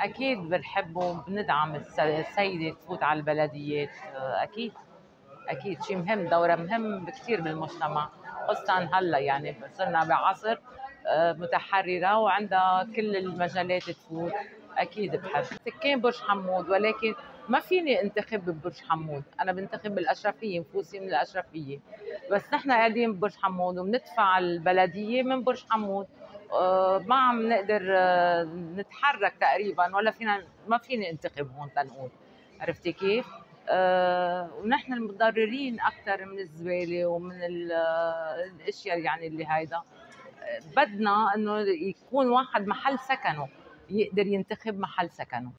أكيد بنحب وبندعم الس- السيدة تفوت على البلديات آه، أكيد أكيد. شيء مهم دورة مهم كثير بالمجتمع خصوصا هلأ يعني صرنا بعصر آه، متحررة وعندها كل المجالات تفوت. أكيد بحب. سكان برج حمود ولكن ما فيني انتخب ببرج حمود. أنا بنتخب بالأشرفية نفوسي من الأشرفية. بس نحن قاعدين ببرج حمود وبندفع البلدية من برج حمود. ما عم نقدر آه، نتحرك تقريبا ولا فينا ما فيني انتخب هون تنقول. عرفتي كيف؟ آه، ونحن المتضررين أكثر من الزبالة ومن ال- آه، الأشياء يعني اللي هيدا. آه، بدنا إنه يكون واحد محل سكنه يقدر ينتخب محل سكنه.